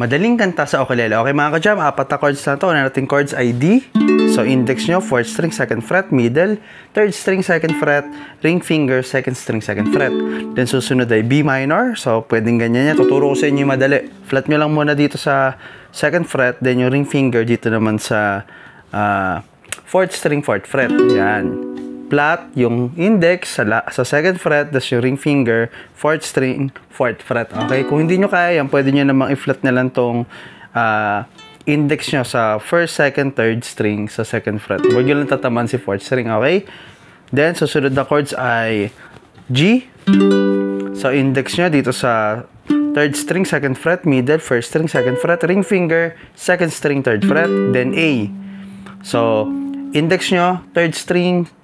Madaling kanta sa ukulele. Okay mga ka-jam, apat na chords na to. Una natin chords ay D. So index nyo, 4th string, 2nd fret, middle, 3rd string, 2nd fret, ring finger, 2nd string, 2nd fret. Then susunod ay B minor. So pwedeng ganyan yan. Tuturo ko sa inyo madali. Flat nyo lang muna dito sa 2nd fret, then yung ring finger dito naman sa uh, 4th string, 4th fret. Yan flat yung index sa, la, sa second fret, tas yung ring finger, fourth string, fourth fret. Okay? Kung hindi nyo kaya yan, pwede nyo namang i-flat na lang tong uh, index nyo sa first, second, third string sa second fret. Huwag nyo lang tataman si fourth string. Okay? Then, susunod na chords ay G. So, index nyo dito sa third string, second fret, middle, first string, second fret, ring finger, second string, third fret, then A. So, index nyo, third string,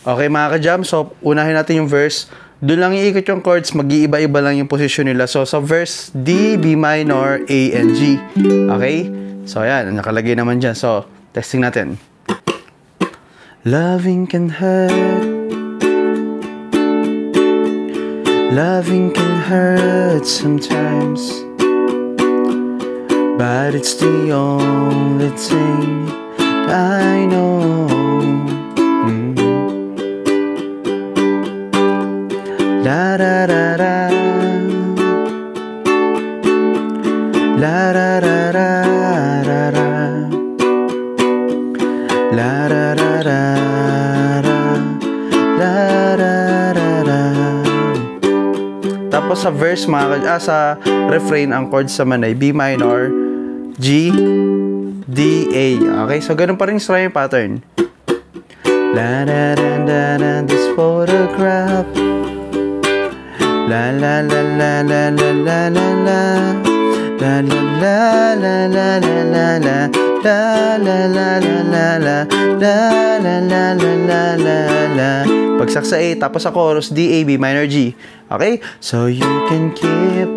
Okay mga ka-jam, so unahin natin yung verse. Doon lang iikot yung chords, mag-iiba-iba lang yung posisyon nila. So sa verse, D, B minor, A, and G. Okay? So ayan, nakalagay naman dyan. So, testing natin. Loving can hurt Loving can hurt sometimes But it's the only thing I La ra ra ra La ra ra ra ra ra La ra ra ra ra La ra ra ra Tapos sa verse mga ah, sa refrain ang chord sa manay B minor G D A okay so ganun pa rin yung pattern La da da da da this photograph la la la la la la la la La la la la la la la la La la la la la la La la la la la la la Pagsak sa A, tapos sa chorus, D, A, B minor, G. Okay? So you can keep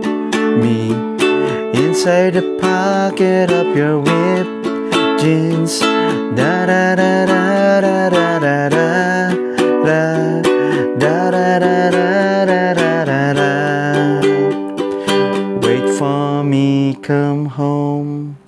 me inside the pocket of your whip jeans. Da da da Wait for me, come home.